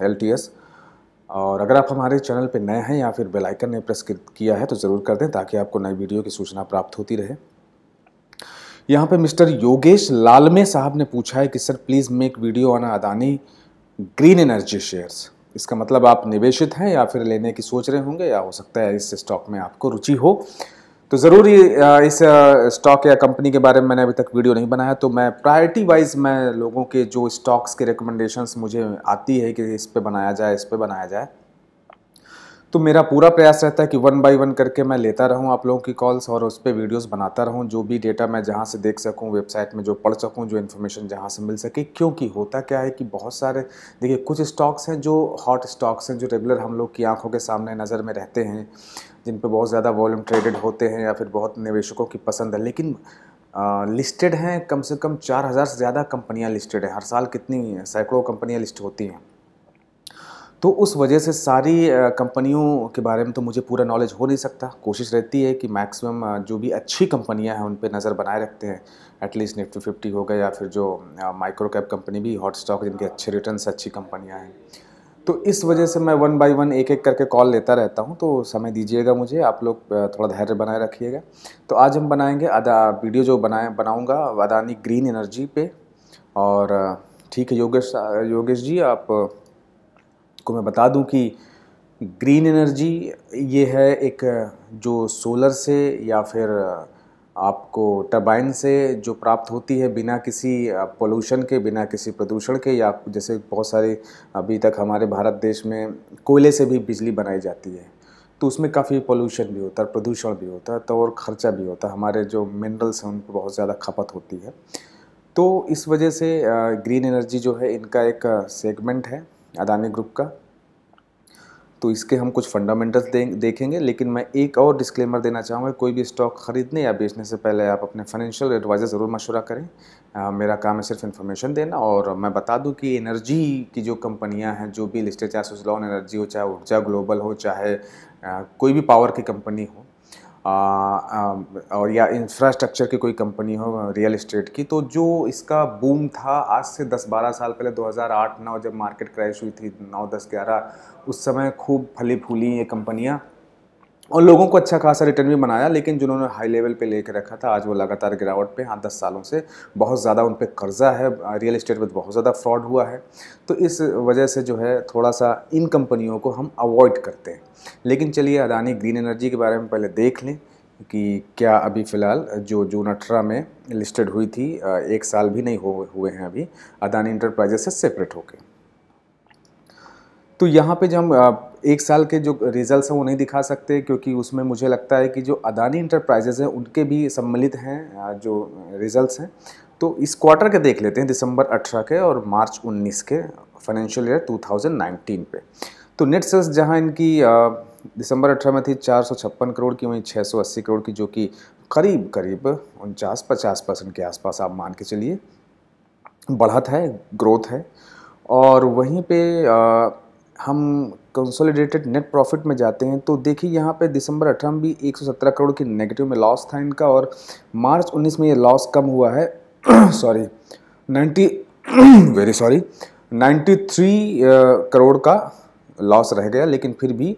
L T S और अगर आप हमारे चैनल पर नए हैं या फिर बेल आइकन ने प्रेस किया है तो ज़रूर कर दें ताकि आपको नई वीडियो की सूचना प्राप्त होती रहे। यहाँ पे मिस्टर योगेश लालमे साहब ने पूछा है कि, sir, please make video on Adani green energy shares. इसका मतलब आप निवेशित हैं या फिर लेने की सोच रहे होंगे या हो सकता है इस स्टॉक में आपको रुचि हो। तो ज़रूर इस स्टॉक या कंपनी के बारे में मैंने अभी तक वीडियो नहीं बनाया तो मैं प्रायोरिटी वाइज मैं लोगों के जो स्टॉक्स के रिकमेंडेशंस मुझे आती है कि इस पर बनाया जाए, इस पर बनाया जाए। तो मेरा पूरा प्रयास रहता है कि वन बाय वन करके मैं लेता रहूँ आप लोगों की कॉल्स और उस पर वीडियोस बनाता रहूँ, जो भी डेटा मैं जहाँ से देख सकूँ वेबसाइट में जो पढ़ सकूँ, जो इन्फॉर्मेशन जहाँ से मिल सके। क्योंकि होता क्या है कि बहुत सारे, देखिए कुछ स्टॉक्स हैं जो हॉट स्टॉक्स हैं, जो रेगुलर हम लोग की आँखों के सामने नज़र में रहते हैं, जिन पर बहुत ज़्यादा वॉल्यूम ट्रेडेड होते हैं या फिर बहुत निवेशकों की पसंद है। लेकिन लिस्टेड हैं कम से कम चार हज़ार से ज़्यादा कंपनियाँ लिस्टेड हैं। हर साल कितनी सैकड़ों कंपनियाँ लिस्ट होती हैं। तो उस वजह से सारी कंपनियों के बारे में तो मुझे पूरा नॉलेज हो नहीं सकता। कोशिश रहती है कि मैक्सिमम जो भी अच्छी कंपनियाँ हैं, उन पर नज़र बनाए रखते हैं। एटलीस्ट निफ्टी फिफ्टी हो गए या फिर जो माइक्रो कैप कंपनी भी हॉट स्टॉक जिनके अच्छे रिटर्न्स अच्छी कंपनियाँ हैं। तो इस वजह से मैं वन बाय वन एक एक करके कॉल लेता रहता हूँ। तो समय दीजिएगा मुझे, आप लोग थोड़ा धैर्य बनाए रखिएगा। तो आज हम बनाएँगे अदा वीडियो जो बनाए, बनाऊँगा, अदानी ग्रीन एनर्जी पे। और ठीक है योगेश योगेश जी, आप आपको मैं बता दूँ कि ग्रीन एनर्जी ये है एक, जो सोलर से या फिर आपको टर्बाइन से जो प्राप्त होती है बिना किसी पोल्यूशन के, बिना किसी प्रदूषण के या जैसे बहुत सारे अभी तक हमारे भारत देश में कोयले से भी बिजली बनाई जाती है तो उसमें काफ़ी पोल्यूशन भी होता है, प्रदूषण भी होता है तो और ख़र्चा भी होता है। हमारे जो मिनरल्स हैं, उन पर बहुत ज़्यादा खपत होती है। तो इस वजह से ग्रीन एनर्जी जो है इनका एक, सेगमेंट है। अदानी ग्रुप का। तो इसके हम कुछ फंडामेंटल्स दे, देखेंगे लेकिन मैं एक और डिस्क्लेमर देना चाहूँगा कोई भी स्टॉक खरीदने या बेचने से पहले आप अपने फाइनेंशियल एडवाइज़र ज़रूर मशवरा करें। आ, मेरा काम है सिर्फ़ इन्फॉर्मेशन देना और मैं बता दूँ कि एनर्जी की जो कंपनियाँ हैं जो भी लिस्टेड चाहे सुजलॉन एनर्जी हो चाहे ऊर्जा ग्लोबल हो चाहे आ, कोई भी पावर की कंपनी हो और या इंफ्रास्ट्रक्चर की कोई कंपनी हो रियल इस्टेट की तो जो इसका बूम था आज से 10-12 साल पहले 2008-9 जब मार्केट क्रैश हुई थी 9-10-11 उस समय खूब फली फूली ये कंपनियाँ और लोगों को अच्छा खासा रिटर्न भी बनाया लेकिन जिन्होंने हाई लेवल पे लेके रखा था, आज वो लगातार गिरावट पे हाँ। दस सालों से बहुत ज़्यादा उन पर कर्जा है रियल इस्टेट में बहुत ज़्यादा फ्रॉड हुआ है। तो इस वजह से जो है थोड़ा सा इन कंपनियों को हम अवॉइड करते हैं। लेकिन चलिए, अदानी ग्रीन एनर्जी के बारे में पहले देख लें कि क्या अभी फ़िलहाल जो जून अठारह में लिस्टेड हुई थी एक साल भी नहीं हुए हैं अभी। अदानी इंटरप्राइजेस से सेपरेट होकर तो यहाँ पे जब हम एक साल के जो रिजल्ट्स हैं वो नहीं दिखा सकते क्योंकि उसमें मुझे लगता है कि जो अदानी इंटरप्राइजेज हैं, उनके भी सम्मिलित हैं जो रिजल्ट्स हैं। तो इस क्वार्टर के देख लेते हैं, दिसंबर 18 के और मार्च 19 के फाइनेंशियल ईयर 2019 पे। तो नेट सेल्स जहाँ इनकी दिसंबर अठारह में थी चार सौ छप्पन करोड़ की, वहीं छः सौ अस्सी करोड़ की, जो कि करीब करीब उनचास, पचास परसेंट के आसपास आप मान के चलिए, बढ़त है ग्रोथ है। और वहीं पे हम कंसोलिडेटेड नेट प्रॉफिट में जाते हैं तो देखिए यहाँ पे दिसंबर अठारह में भी 117 करोड़ की नेगेटिव में लॉस था इनका और मार्च 19 में ये लॉस कम हुआ है। सॉरी 90 वेरी सॉरी 93 करोड़ का लॉस रह गया, लेकिन फिर भी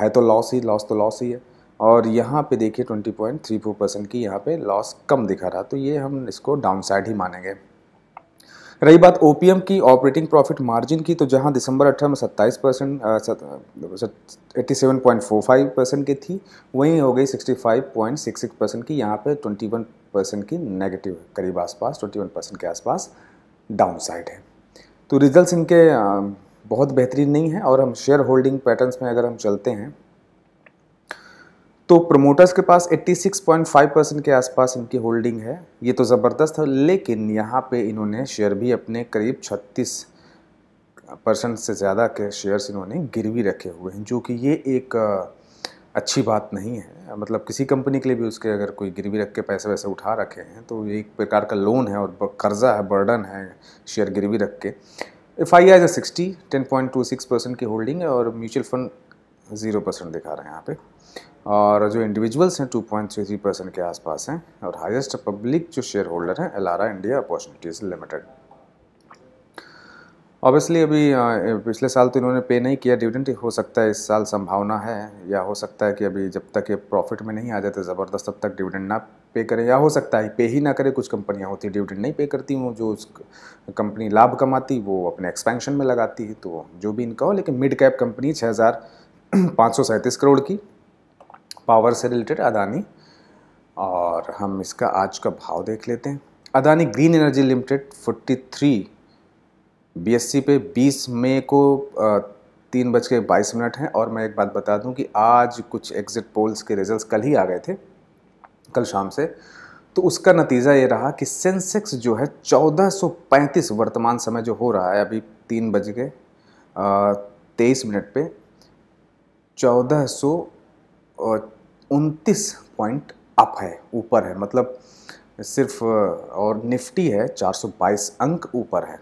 है तो लॉस ही लॉस तो लॉस ही है। और यहाँ पे देखिए 20.34 परसेंट की यहाँ पे लॉस कम दिखा रहा तो ये हम इसको डाउन साइड ही मानेंगे। रही बात ओपीएम की ऑपरेटिंग प्रॉफिट मार्जिन की तो जहाँ दिसंबर अठारह में सत्ताईस percent eighty seven point four five percent की थी, वहीं हो गई sixty five point six six percent की, यहाँ पे ट्वेंटी वन परसेंट की नेगेटिव करीब आसपास ट्वेंटी वन परसेंट के आसपास डाउन साइड है। तो रिज़ल्ट इनके बहुत बेहतरीन नहीं है, और हम शेयर होल्डिंग पैटर्न्स में अगर हम चलते हैं तो प्रमोटर्स के पास 86.5 परसेंट के आसपास इनकी होल्डिंग है, ये तो ज़बरदस्त है, लेकिन यहाँ पे इन्होंने शेयर भी अपने करीब 36 परसेंट से ज़्यादा के शेयर्स इन्होंने गिरवी रखे हुए हैं, जो कि ये एक अच्छी बात नहीं है। मतलब किसी कंपनी के लिए भी उसके अगर कोई गिरवी रख के पैसे वैसे उठा रखे हैं तो ये एक प्रकार का लोन है और कर्जा है बर्डन है शेयर गिरवी रख के। F I I sixty ten point two six percent की होल्डिंग है और म्यूचुअल फंड ज़ीरो परसेंट दिखा रहे हैं यहाँ पे। और जो इंडिविजुअल्स हैं 2.33 परसेंट के आसपास हैं और हाईएस्ट पब्लिक जो शेयर होल्डर हैं Elara India opportunities limited obviously अभी पिछले साल तो इन्होंने पे नहीं किया डिविडेंड हो सकता है, इस साल संभावना है, या हो सकता है कि अभी जब तक ये प्रॉफिट में नहीं आ जाते, ज़बरदस्त तब तक डिविडेंड ना पे करें, या हो सकता है पे ही ना करें, कुछ कंपनियाँ होती डिविडेंड नहीं पे करती हूँ जो उस कंपनी लाभ कमाती, वो अपने एक्सपेंशन में लगाती है तो जो भी इनका हो, लेकिन मिड कैप कंपनी छः हज़ार पाँच सौ सैंतीस करोड़ की पावर से रिलेटेड अदानी और हम इसका आज का भाव देख लेते हैं। Adani green energy limited 43 BSC पे 20 मई को तीन बज के बाईस मिनट हैं। और मैं एक बात बता दूँ कि आज कुछ एग्ज़िट पोल्स के रिजल्ट्स कल ही आ गए थे, कल शाम से। तो उसका नतीजा ये रहा कि सेंसेक्स जो है 1435 वर्तमान समय जो हो रहा है, अभी तीन बज के तेईस मिनट पे, चौदह सौ उनतीस पॉइंट अप है, ऊपर है मतलब सिर्फ़ और निफ्टी है 422 अंक ऊपर है।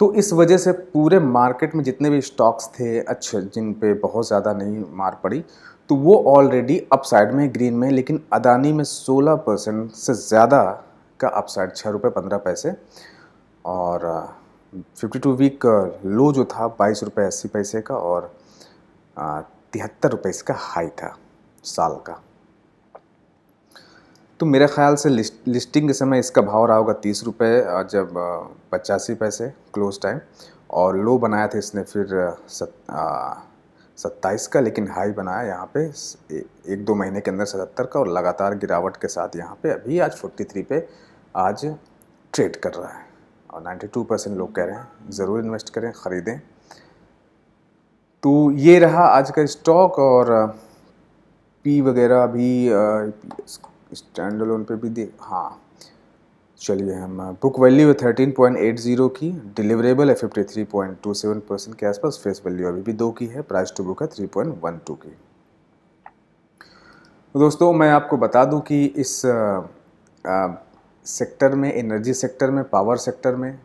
तो इस वजह से पूरे मार्केट में जितने भी स्टॉक्स थे, अच्छे, जिन पे बहुत ज़्यादा नहीं मार पड़ी तो वो ऑलरेडी अपसाइड में, ग्रीन में, लेकिन अदानी में 16 परसेंट से ज़्यादा का अपसाइड छः रुपये पंद्रह पैसे, और फिफ्टी टू वीक लो जो था बाईस रुपये अस्सी पैसे का और तिहत्तर रुपये इसका हाई था। साल का। तो मेरे ख्याल से लिस्ट, लिस्टिंग के समय इसका भाव रहा होगा तीस रुपये जब पचासी पैसे क्लोज टाइम और लो बनाया था इसने फिर सत, सत्ताईस का लेकिन हाई बनाया यहाँ पे एक दो महीने के अंदर सतहत्तर का और लगातार गिरावट के साथ यहाँ पे अभी आज फोर्टी थ्री पे आज ट्रेड कर रहा है। और नाइन्टी टू परसेंट लोग कह रहे हैं ज़रूर इन्वेस्ट करें ख़रीदें। तो ये रहा आज का स्टॉक और पी वगैरह भी स्टैंड लोन पे भी दे हाँ। चलिए हम बुक वैल्यू है थर्टीन पॉइंट एट ज़ीरो की डिलीवरेबल है fifty three point two seven percent के आसपास फेस वैल्यू अभी भी दो की है प्राइस टू बुक है थ्री पॉइंट वन टू की। तो दोस्तों मैं आपको बता दूँ कि इस आ, आ, सेक्टर में एनर्जी सेक्टर में पावर सेक्टर में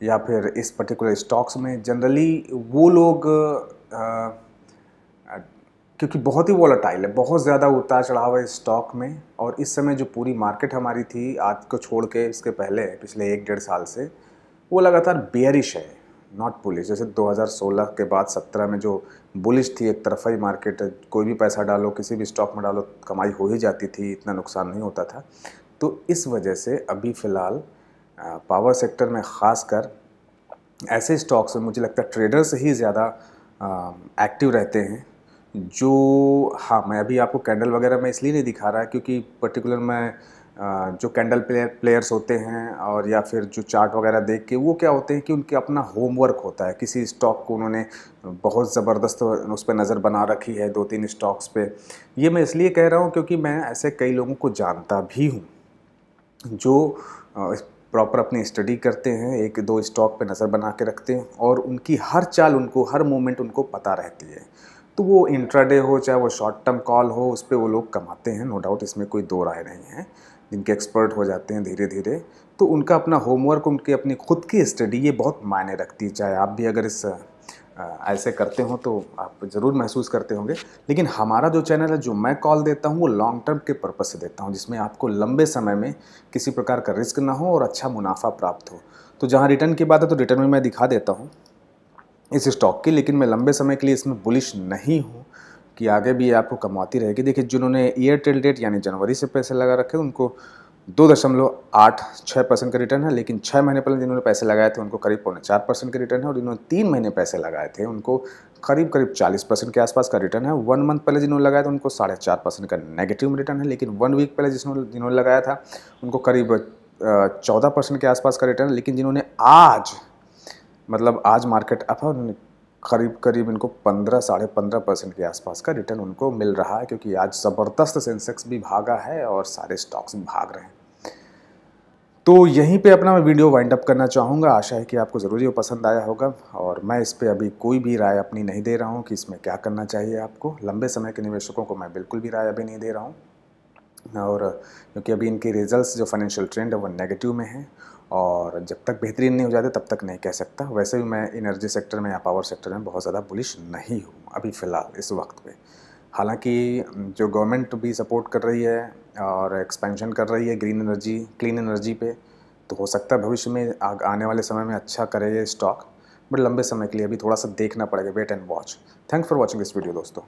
या फिर इस पर्टिकुलर स्टॉक्स में जनरली वो लोग आ, क्योंकि बहुत ही वॉलेटाइल है, बहुत ज़्यादा उतार चढ़ाव है स्टॉक में और इस समय जो पूरी मार्केट हमारी थी आज को छोड़ के इसके पहले, पिछले एक डेढ़ साल से, वो लगातार बेयरिश है नॉट बुलिश जैसे 2016 के बाद 17 में जो बुलिश थी एक तरफा ही मार्केट कोई भी पैसा डालो, किसी भी स्टॉक में डालो, कमाई हो ही जाती थी, इतना नुकसान नहीं होता था। तो इस वजह से अभी फ़िलहाल पावर सेक्टर में ख़ास कर ऐसे स्टॉक्स में मुझे लगता है ट्रेडर्स ही ज़्यादा एक्टिव रहते हैं। जो हाँ मैं अभी आपको कैंडल वगैरह में इसलिए नहीं दिखा रहा क्योंकि पर्टिकुलर मैं जो कैंडल प्लेयर प्लेयर्स होते हैं और या फिर जो चार्ट वगैरह देख के वो क्या होते हैं कि उनके अपना होमवर्क होता है। किसी स्टॉक को उन्होंने बहुत ज़बरदस्त उस पर नज़र बना रखी है दो तीन स्टॉक्स पे। ये मैं इसलिए कह रहा हूँ क्योंकि मैं ऐसे कई लोगों को जानता भी हूँ, जो प्रॉपर अपनी स्टडी करते हैं, एक दो स्टॉक पे नज़र बना के रखते हैं और उनकी हर चाल उनको, हर मोमेंट उनको पता रहती है। तो वो इंट्राडे हो, चाहे वो शॉर्ट टर्म कॉल हो, उस पर वो लोग कमाते हैं नो डाउट इसमें कोई दो राय नहीं है। जिनके एक्सपर्ट हो जाते हैं धीरे धीरे तो उनका अपना होमवर्क उनकी अपनी खुद की स्टडी ये बहुत मायने रखती है। चाहे आप भी अगर इस ऐसे करते हो तो आप ज़रूर महसूस करते होंगे। लेकिन हमारा जो चैनल है, जो मैं कॉल देता हूँ, वो लॉन्ग टर्म के पर्पज़ से देता हूँ, जिसमें आपको लंबे समय में किसी प्रकार का रिस्क ना हो और अच्छा मुनाफा प्राप्त हो। तो जहाँ रिटर्न की बात है तो रिटर्न में मैं दिखा देता हूँ। इस स्टॉक की, लेकिन मैं लंबे समय के लिए इसमें बुलिश नहीं हूँ कि आगे भी आपको कमाती रहेगी। देखिए, जिन्होंने ईयर डेट यानी जनवरी से पैसे लगा रखे, उनको दो दशमलव आठ छः परसेंट का रिटर्न है, लेकिन छः महीने पहले जिन्होंने पैसे लगाए थे, उनको करीब पौने चार परसेंट का रिटर्न है, और जिन्होंने तीन महीने पैसे लगाए थे, उनको करीब करीब चालीस परसेंट के आसपास का रिटर्न है। वन मंथ पहले जिन्होंने लगाया था, उनको साढ़े चार परसेंट का नेगेटिव रिटर्न है, लेकिन वन वीक पहले जिन्होंने जिन्होंने लगाया था, उनको करीब चौदह परसेंट के आसपास का रिटर्न है, लेकिन जिन्होंने आज मतलब आज मार्केट अप है उन्होंने करीब करीब इनको पंद्रह, साढ़े पंद्रह परसेंट के आसपास का रिटर्न उनको मिल रहा है क्योंकि आज ज़बरदस्त सेंसेक्स भी भागा है और सारे स्टॉक्स भी भाग रहे हैं। तो यहीं पे अपना मैं वीडियो वाइंड अप करना चाहूँगा। आशा है कि आपको ज़रूर ये पसंद आया होगा और मैं इस पर अभी कोई भी राय अपनी नहीं दे रहा हूँ कि इसमें क्या करना चाहिए आपको। लंबे समय के निवेशकों को मैं बिल्कुल भी राय अभी नहीं दे रहा हूँ। और क्योंकि अभी इनके रिजल्ट्स जो फाइनेंशियल ट्रेंड है वो नेगेटिव में है और जब तक बेहतरीन नहीं हो जाते, तब तक नहीं कह सकता। वैसे भी मैं एनर्जी सेक्टर में या पावर सेक्टर में बहुत ज़्यादा बुलिश नहीं हूँ अभी फ़िलहाल, इस वक्त पे। हालाँकि, जो गवर्नमेंट भी सपोर्ट कर रही है और एक्सपेंशन कर रही है ग्रीन एनर्जी क्लीन एनर्जी पे तो हो सकता है भविष्य में आने वाले समय में अच्छा करे ये स्टॉक बट लंबे समय के लिए अभी थोड़ा सा देखना पड़ेगा wait and watch thanks for watching this video दोस्तों।